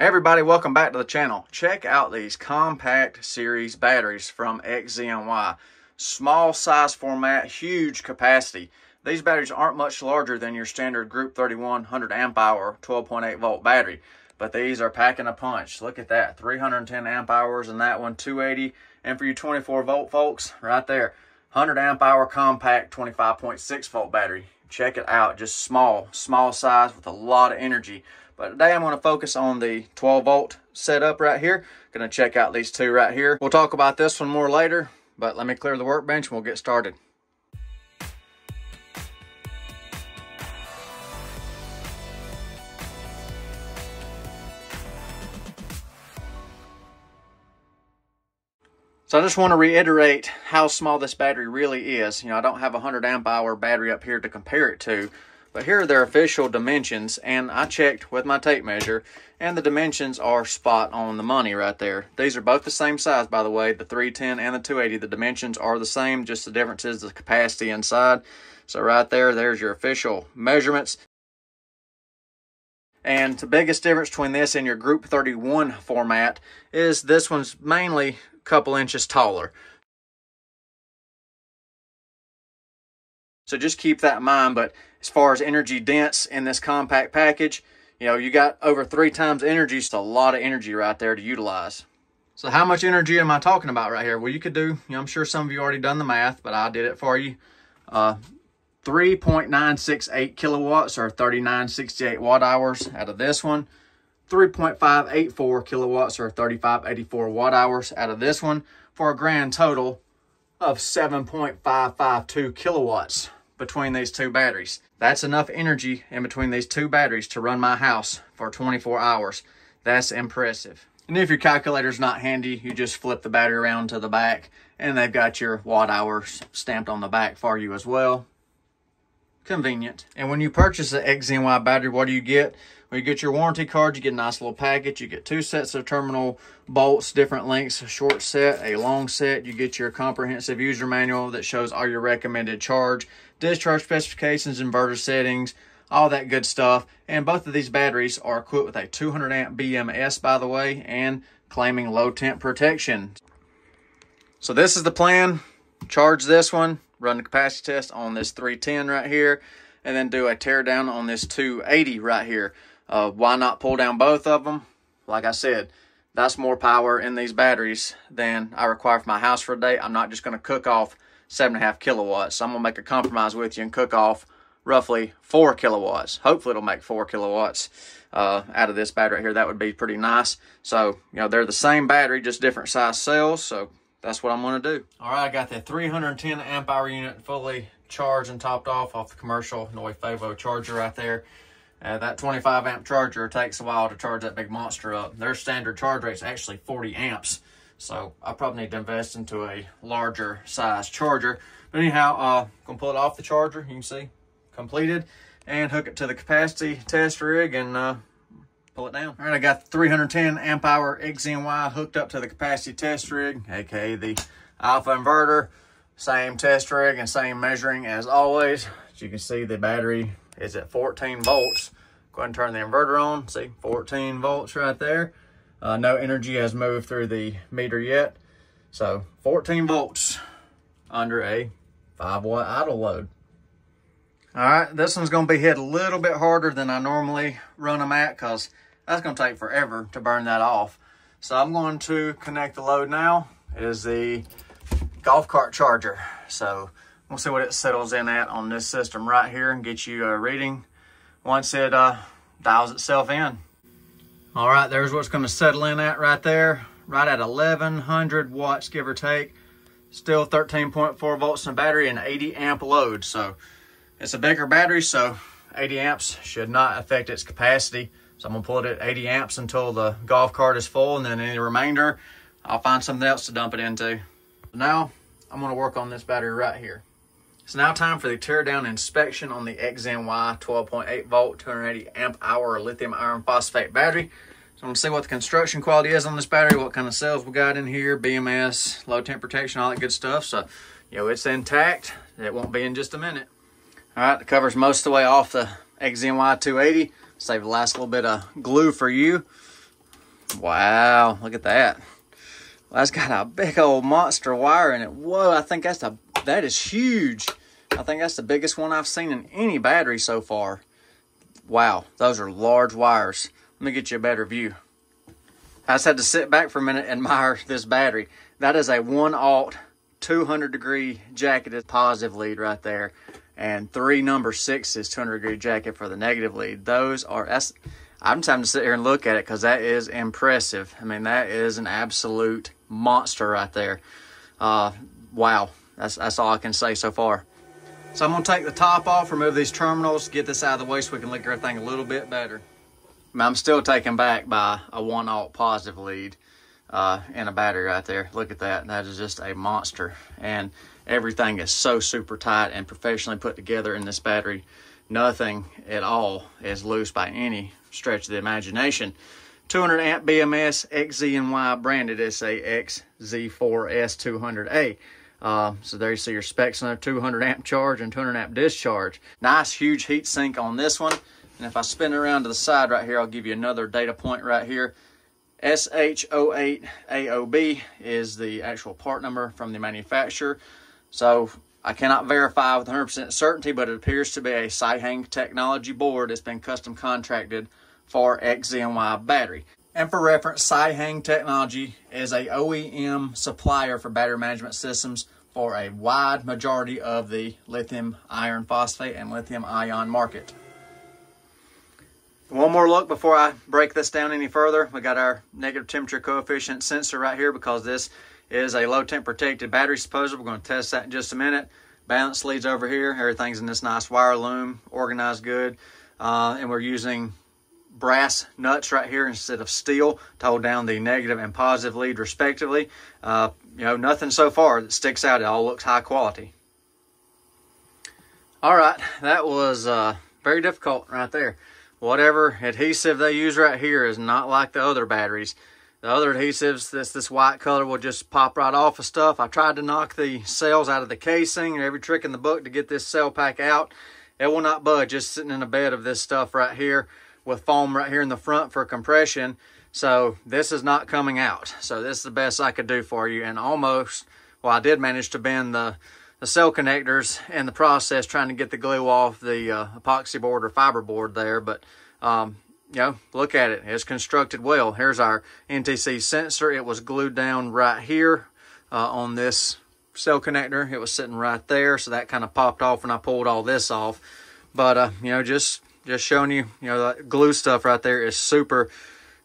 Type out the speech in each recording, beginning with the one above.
Everybody, welcome back to the channel. Check out these compact series batteries from XZNY. Small size format, huge capacity. These batteries aren't much larger than your standard Group 31 100 amp hour 12.8 volt battery, but these are packing a punch. Look at that, 310 amp hours and that one 280. And for you 24 volt folks, right there, 100 amp hour compact 25.6 volt battery. Check it out, just small, small size with a lot of energy. But today I'm going to focus on the 12 volt setup right here. Going to check out these two right here. We'll talk about this one more later, but let me clear the workbench and we'll get started. So I just want to reiterate how small this battery really is. You know, I don't have a 100 amp hour battery up here to compare it to, but here are their official dimensions, and I checked with my tape measure, and the dimensions are spot on the money right there. These are both the same size, by the way, the 310 and the 280. The dimensions are the same, just the difference is the capacity inside. So right there, there's your official measurements. And the biggest difference between this and your Group 31 format is this one's mainly a couple inches taller. So just keep that in mind. But as far as energy dense in this compact package, you know, you got over three times energy. It's a lot of energy right there to utilize. So how much energy am I talking about right here? Well, you could do, you know, I'm sure some of you already done the math, but I did it for you. Uh, 3.968 kilowatts or 3968 watt hours out of this one. 3.584 kilowatts or 3584 watt hours out of this one for a grand total of 7.552 kilowatts between these two batteries. That's enough energy in between these two batteries to run my house for 24 hours. That's impressive. And if your calculator's not handy, you just flip the battery around to the back and they've got your watt hours stamped on the back for you as well. Convenient. And when you purchase an XZNY battery, what do you get? Well, you get your warranty card, you get a nice little package, you get two sets of terminal bolts, different lengths, a short set, a long set. You get your comprehensive user manual that shows all your recommended charge, discharge specifications, inverter settings, all that good stuff. And both of these batteries are equipped with a 200 amp BMS, by the way, and claiming low temp protection. So this is the plan. Charge this one, run the capacity test on this 310 right here, and then do a tear down on this 280 right here. Uh, why not pull down both of them? Like I said, that's more power in these batteries than I require for my house for a day. I'm not just going to cook off seven and a half kilowatts. So I'm to make a compromise with you and cook off roughly four kilowatts. Hopefully it'll make four kilowatts uh, out of this battery right here. That would be pretty nice. So, you know, they're the same battery, just different size cells. So that's what I'm to do. All right, I got the 310 amp hour unit fully charged and topped off off the commercial NOEIFEVO charger right there. Uh, that 25 amp charger takes a while to charge that big monster up. Their standard charge rate is actually 40 amps. So I probably need to invest into a larger size charger. But anyhow, uh, gonna pull it off the charger. You can see completed and hook it to the capacity test rig and uh, pull it down. All right, I got 310 amp hour XZNY hooked up to the capacity test rig, aka the alpha inverter. Same test rig and same measuring as always. As you can see, the battery is at 14 volts. Go ahead and turn the inverter on. See, 14 volts right there. Uh, no energy has moved through the meter yet. So 14 volts under a 5 watt idle load. All right, this one's going to be hit a little bit harder than I normally run them at because that's going to take forever to burn that off. So I'm going to connect the load now. It is the golf cart charger. So We'll see what it settles in at on this system right here and get you a reading once it uh, dials itself in. All right, there's what's gonna settle in at right there, right at 1100 watts, give or take. Still 13.4 volts in battery and 80 amp load. So it's a bigger battery, so 80 amps should not affect its capacity. So I'm gonna pull it at 80 amps until the golf cart is full and then any remainder, I'll find something else to dump it into. Now, I'm gonna work on this battery right here. It's now time for the teardown inspection on the XZNY 12.8 volt 280 amp hour lithium iron phosphate battery. So I'm gonna see what the construction quality is on this battery, what kind of cells we got in here, BMS, low temp protection, all that good stuff. So, you know, it's intact. It won't be in just a minute. All right, the cover's most of the way off the XZNY 280. Save the last little bit of glue for you. Wow, look at that. Well, that's got a big old monster wire in it. Whoa, I think that's a, that is huge. I think that's the biggest one I've seen in any battery so far. Wow, those are large wires. Let me get you a better view. I just had to sit back for a minute and admire this battery. That is a 1 aught 200 degree jacketed positive lead right there. And three number sixes 200 degree jacket for the negative lead. Those are, that's, I'm having to sit here and look at it because that is impressive. I mean, that is an absolute monster right there. Uh, wow, that's, that's all I can say so far. So I'm gonna take the top off, remove these terminals, get this out of the way so we can look at everything a little bit better. I'm still taken back by a one aught positive lead uh, in a battery right there. Look at that, that is just a monster. And everything is so super tight and professionally put together in this battery. Nothing at all is loose by any stretch of the imagination. 200 amp BMS XZNY branded. It's a XZ4S200A. Uh, so there you see your specs on there, 200 amp charge and 200 amp discharge. Nice huge heat sink on this one. And if I spin it around to the side right here, I'll give you another data point right here. SH08AOB is the actual part number from the manufacturer. So I cannot verify with 100% certainty, but it appears to be a SiHang technology board that's been custom contracted for XZNY battery. And for reference, SiHang Technology is a OEM supplier for battery management systems for a wide majority of the lithium iron phosphate and lithium ion market. One more look before I break this down any further. We got our negative temperature coefficient sensor right here because this is a low temp protected battery supposedly. We're going to test that in just a minute. Balance leads over here. Everything's in this nice wire loom, organized good. Uh, and we're using brass nuts right here instead of steel to hold down the negative and positive lead respectively. Uh, you know, nothing so far that sticks out. It all looks high quality. All right, that was uh, very difficult right there. Whatever adhesive they use right here is not like the other batteries. The other adhesives, this this white color will just pop right off of stuff. I tried to knock the cells out of the casing and every trick in the book to get this cell pack out. It will not budge, just sitting in a bed of this stuff right here with foam right here in the front for compression. So this is not coming out. So this is the best I could do for you. And almost, well, I did manage to bend the, the cell connectors in the process trying to get the glue off the uh, epoxy board or fiber board there. But, um, you know, look at it. It's constructed well. Here's our NTC sensor. It was glued down right here uh, on this cell connector. It was sitting right there. So that kind of popped off when I pulled all this off. But, uh, you know, just just showing you, you know, that glue stuff right there is super,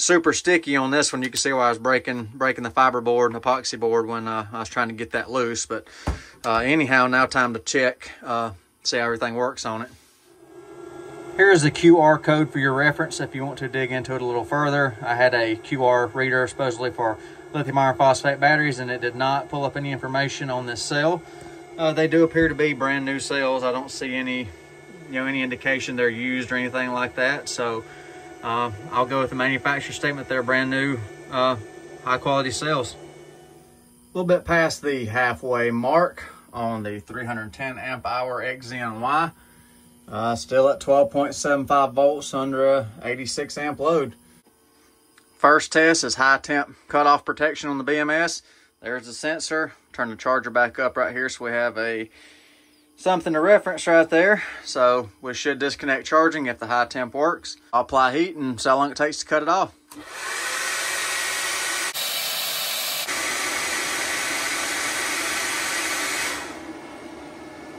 super sticky on this one. You can see why I was breaking breaking the fiber board and epoxy board when uh, I was trying to get that loose. But uh, anyhow, now time to check, uh, see how everything works on it. Here's the QR code for your reference if you want to dig into it a little further. I had a QR reader supposedly for lithium iron phosphate batteries and it did not pull up any information on this cell. Uh, they do appear to be brand new cells. I don't see any you know any indication they're used or anything like that. So uh, I'll go with the manufacturer statement. They're brand new, uh, high quality cells. A little bit past the halfway mark on the 310 amp hour XZNY. Uh, still at 12.75 volts under a 86 amp load. First test is high temp cutoff protection on the BMS. There's the sensor. Turn the charger back up right here so we have a something to reference right there. So we should disconnect charging if the high temp works. I'll apply heat and see how long it takes to cut it off.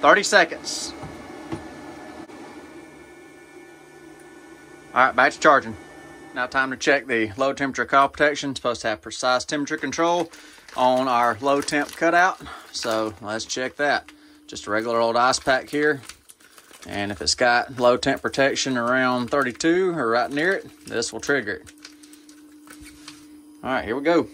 Thirty seconds. All right, back to charging. Now time to check the low temperature coil protection. It's supposed to have precise temperature control on our low temp cutout. So let's check that just a regular old ice pack here. And if it's got low temp protection around 32 or right near it, this will trigger it. All right, here we go.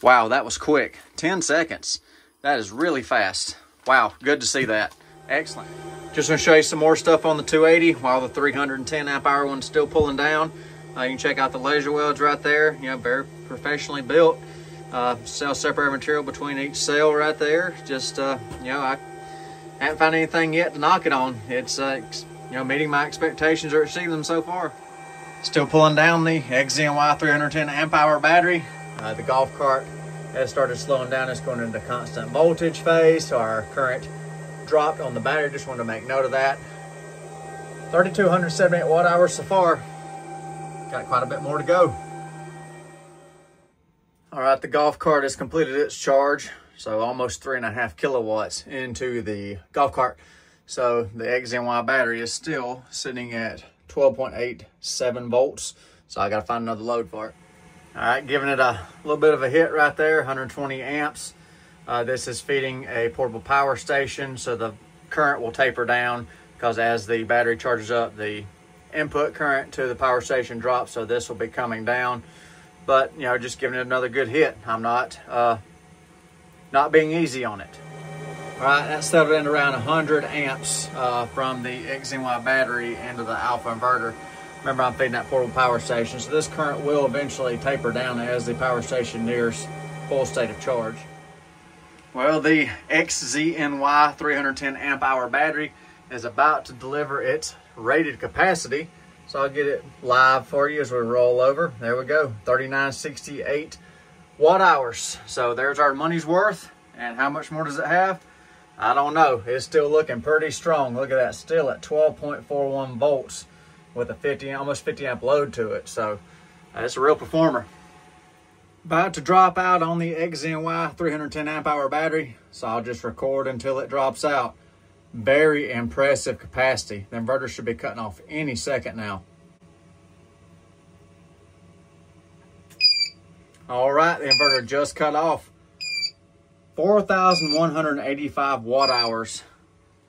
Wow, that was quick. 10 seconds. That is really fast. Wow, good to see that. Excellent. Just gonna show you some more stuff on the 280 while the 310 amp hour one's still pulling down. Uh, you can check out the laser welds right there. You know, very professionally built. Uh, cell separator material between each cell right there. Just, uh, you know, I haven't found anything yet to knock it on. It's uh, you know meeting my expectations or exceeding them so far. Still pulling down the XZNY 310 amp hour battery. Uh, the golf cart has started slowing down. It's going into constant voltage phase, so our current dropped on the battery. Just wanted to make note of that. 3,278 watt hours so far. Got quite a bit more to go. All right, the golf cart has completed its charge. So almost three and a half kilowatts into the golf cart. So the XZNY battery is still sitting at 12.87 volts. So I got to find another load for it. All right, giving it a little bit of a hit right there, 120 amps. Uh, this is feeding a portable power station, so the current will taper down because as the battery charges up, the input current to the power station drops, so this will be coming down. But, you know, just giving it another good hit. I'm not, uh, not being easy on it. All right, that settled in around 100 amps uh, from the XZNY battery into the alpha inverter. Remember, I'm feeding that portable power station, so this current will eventually taper down as the power station nears full state of charge. Well, the XZNY 310 amp hour battery is about to deliver its rated capacity. So I'll get it live for you as we roll over. There we go, 3968 watt hours. So there's our money's worth. And how much more does it have? I don't know. It's still looking pretty strong. Look at that, still at 12.41 volts with a 50, almost 50 amp load to it. So it's a real performer. About to drop out on the XZNY 310 amp hour battery. So I'll just record until it drops out. Very impressive capacity. The inverter should be cutting off any second now. All right, the inverter just cut off. 4,185 watt hours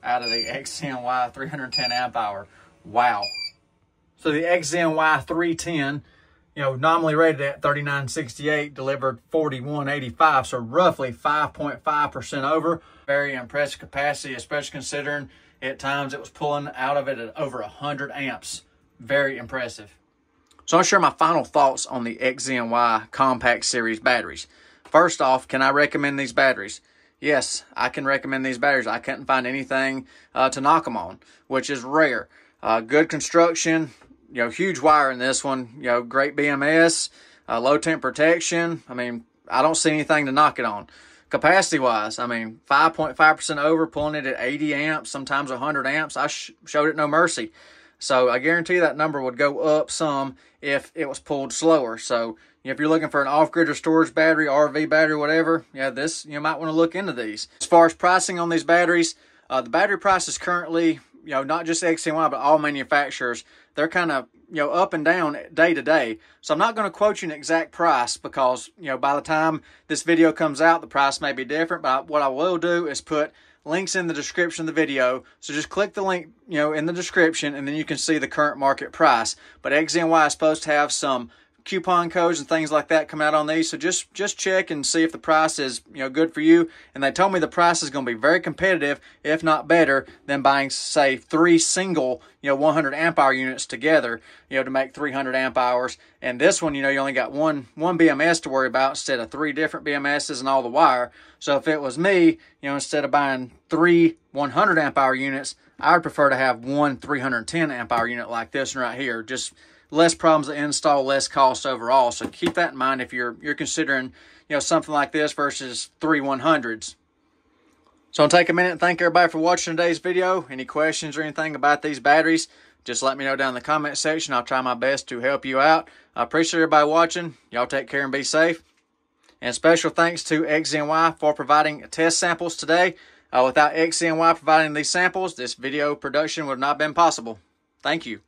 out of the XZNY 310 amp hour. Wow. So the XZNY 310, you know, nominally rated at 3968, delivered 4185, so roughly 5.5% over. Very impressive capacity, especially considering at times it was pulling out of it at over 100 amps. Very impressive. So I'll share my final thoughts on the XZNY Compact Series batteries. First off, can I recommend these batteries? Yes, I can recommend these batteries. I couldn't find anything uh, to knock them on, which is rare. Uh, good construction, you know, huge wire in this one. You know, great BMS, uh, low temp protection. I mean, I don't see anything to knock it on. Capacity wise, I mean, 5.5% over, pulling it at 80 amps, sometimes 100 amps. I sh showed it no mercy. So I guarantee that number would go up some if it was pulled slower. So if you're looking for an off-grid or storage battery, RV battery, whatever, yeah, this you might want to look into these. As far as pricing on these batteries, uh, the battery price is currently, you know, not just XZNY, but all manufacturers, they're kind of, you know, up and down day to day. So I'm not going to quote you an exact price because, you know, by the time this video comes out, the price may be different. But what I will do is put links in the description of the video. So just click the link, you know, in the description, and then you can see the current market price. But XZNY is supposed to have some coupon codes and things like that come out on these. So just just check and see if the price is you know good for you. And they told me the price is going to be very competitive, if not better, than buying say three single you know 100 amp hour units together, you know to make 300 amp hours. And this one, you know, you only got one one BMS to worry about instead of three different BMSs and all the wire. So if it was me, you know, instead of buying three 100 amp hour units, I would prefer to have one 310 amp hour unit like this one right here. Just less problems to install, less cost overall. So keep that in mind if you're you're considering you know something like this versus three 100s. So I'll take a minute and thank everybody for watching today's video. Any questions or anything about these batteries, just let me know down in the comment section. I'll try my best to help you out. I appreciate everybody watching. Y'all take care and be safe. And special thanks to XZNY for providing test samples today. Uh, without XZNY providing these samples, this video production would not have been possible. Thank you.